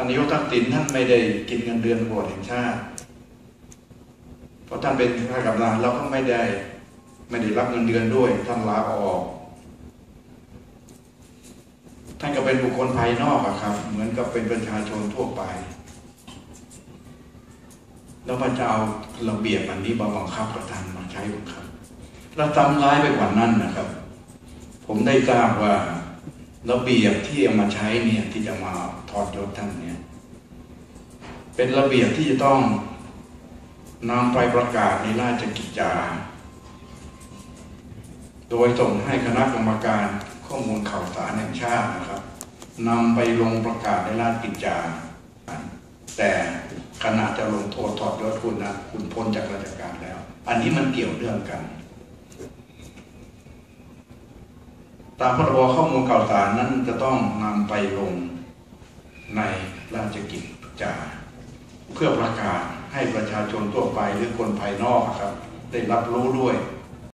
ท่านนายกทักษิณท่านไม่ได้กินเงินเดือนตำรวจแห่งชาติ เพราะท่านเป็นข้าราชการเราก็ไม่ได้ไม่ได้รับเงินเดือนด้วย ท่านลาออก ท่านก็เป็นบุคคลภายนอกอะครับ เหมือนกับเป็นประชาชนทั่วไป แล้วมันจะเอาระเบียบอันนี้มาบังคับกับท่านมาใช้บังคับ แล้วทำร้ายไปกว่านั้นนะครับ ผมได้ทราบว่า ระเบียบที่เอามาใช้เนี่ยที่จะมาถอดยศท่านเนี่ยเป็นระเบียบที่จะต้องนำไปประกาศในราชกิจจา โดยส่งให้คณะกรรมการข้อมูลข่าวสารแห่งชาตินะครับนำไปลงประกาศในราชกิจจา แต่ขณะจะลงโทษถอดยศคุณนะคุณพ้นจากราชการแล้ว อันนี้มันเกี่ยวเรื่องกัน ตามพรบข้อมูลข่าวสารนั้นจะต้องนำไปลงในราชกิจจาเพื่อประกาศให้ประชาชนทั่วไปหรือคนภายนอกครับ ได้รับรู้ด้วย